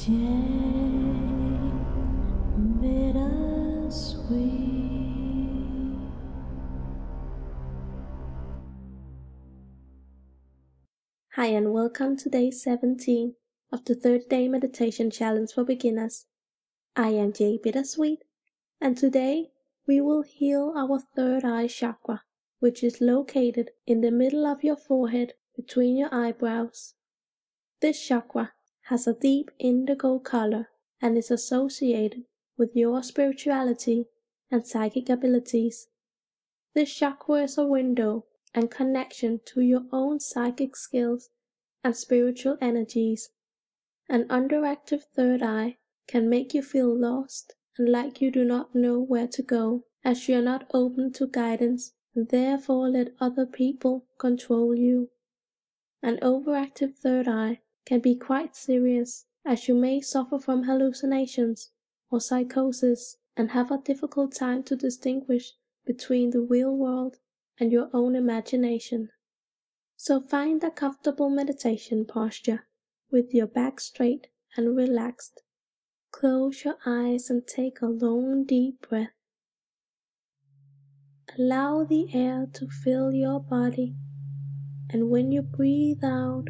Hi, and welcome to day 17 of the third day meditation challenge for beginners. I am Jay Bittersweet, and today we will heal our third eye chakra, which is located in the middle of your forehead between your eyebrows. This chakra has a deep indigo color and is associated with your spirituality and psychic abilities. This chakra is a window and connection to your own psychic skills and spiritual energies. An underactive third eye can make you feel lost and like you do not know where to go, as you are not open to guidance and therefore let other people control you. An overactive third eye can be quite serious, as you may suffer from hallucinations or psychosis and have a difficult time to distinguish between the real world and your own imagination. So find a comfortable meditation posture with your back straight and relaxed. Close your eyes and take a long deep breath. Allow the air to fill your body, and when you breathe out,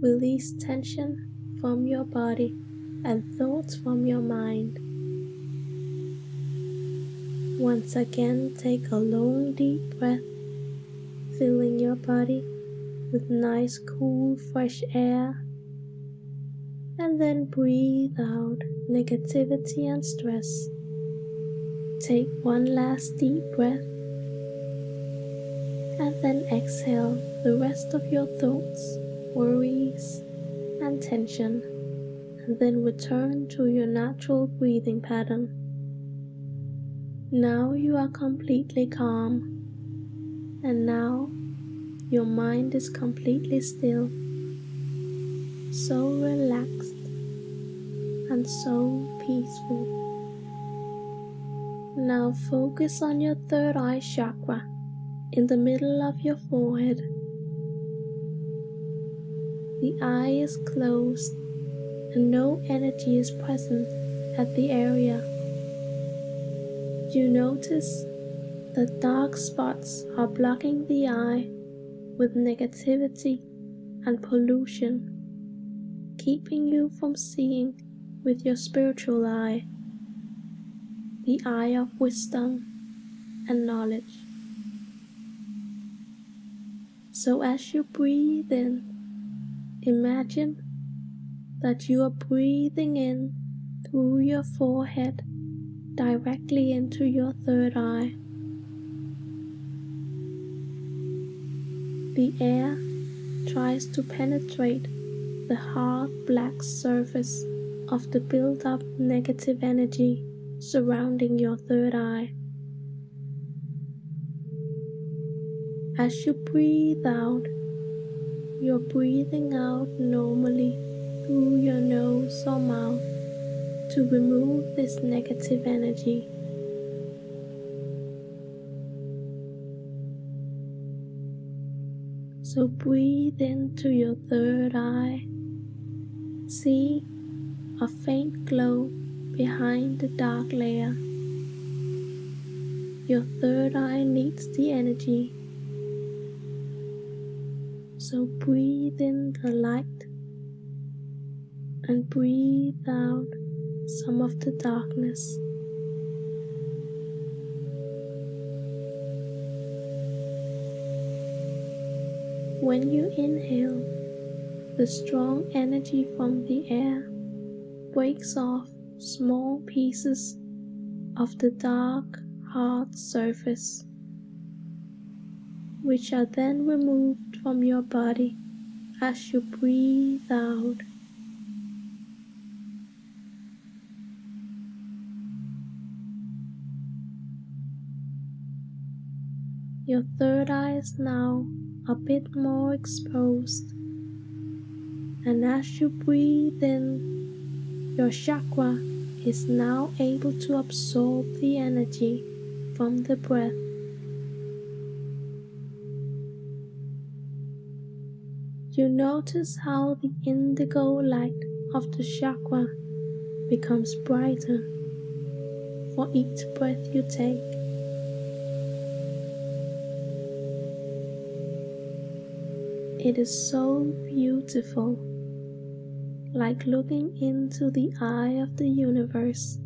release tension from your body and thoughts from your mind. Once again, take a long deep breath, filling your body with nice, cool, fresh air. And then breathe out negativity and stress. Take one last deep breath. And then exhale the rest of your thoughts, worries, and tension. And then return to your natural breathing pattern. Now you are completely calm, and now your mind is completely still, so relaxed and so peaceful. Now focus on your third eye chakra in the middle of your forehead. The eye is closed and no energy is present at the area you notice that dark spots are blocking the eye with negativity and pollution, keeping you from seeing with your spiritual eye, the eye of wisdom and knowledge. So as you breathe in, imagine that you are breathing in through your forehead directly into your third eye. The air tries to penetrate the hard black surface of the built up negative energy surrounding your third eye. As you breathe out, you're breathing out normally through your nose or mouth to remove this negative energy. So breathe into your third eye. See a faint glow behind the dark layer. Your third eye needs the energy. So breathe in the light and breathe out some of the darkness. When you inhale, the strong energy from the air breaks off small pieces of the dark, hard surface, which are then removed from your body as you breathe out. Your third eye is now a bit more exposed, and as you breathe in, your chakra is now able to absorb the energy from the breath. You notice how the indigo light of the chakra becomes brighter for each breath you take. It is so beautiful, like looking into the eye of the universe.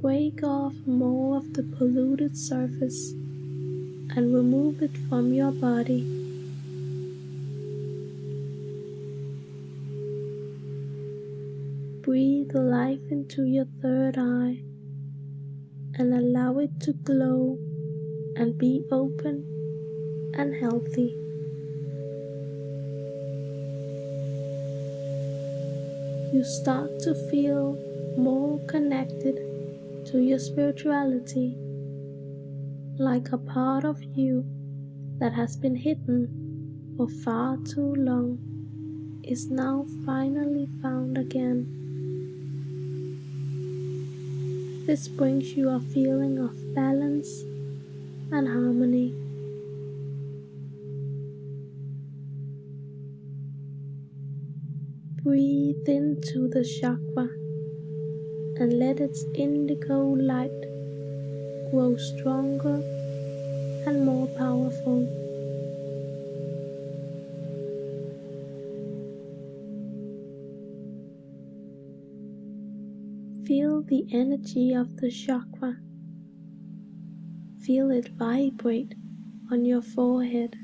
Break off more of the polluted surface and remove it from your body. Breathe life into your third eye and allow it to glow and be open and healthy. You start to feel more connected to your spirituality, like a part of you that has been hidden for far too long is now finally found again. This brings you a feeling of balance and harmony. Breathe into the chakra and let its indigo light grow stronger and more powerful. Feel the energy of the chakra. Feel it vibrate on your forehead.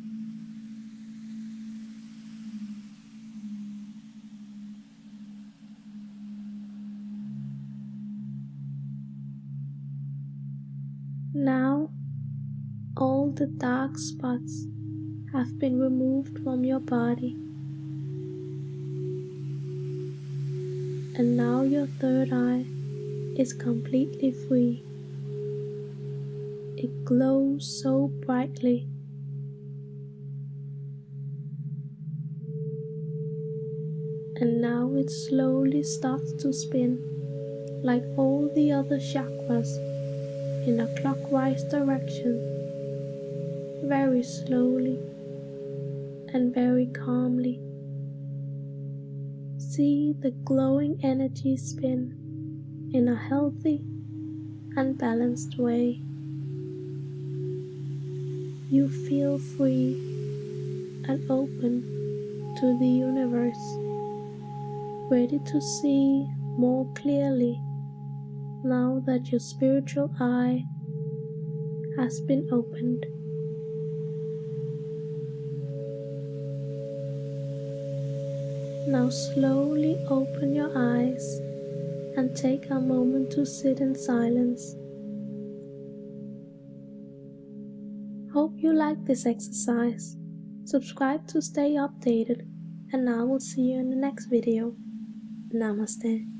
Now, all the dark spots have been removed from your body. And now your third eye is completely free. It glows so brightly. And now it slowly starts to spin like all the other chakras in a clockwise direction, very slowly and very calmly. See the glowing energy spin in a healthy and balanced way. You feel free and open to the universe, ready to see more clearly now that your spiritual eye has been opened. Now slowly open your eyes and take a moment to sit in silence. Hope you like this exercise. Subscribe to stay updated and I will see you in the next video. Namaste.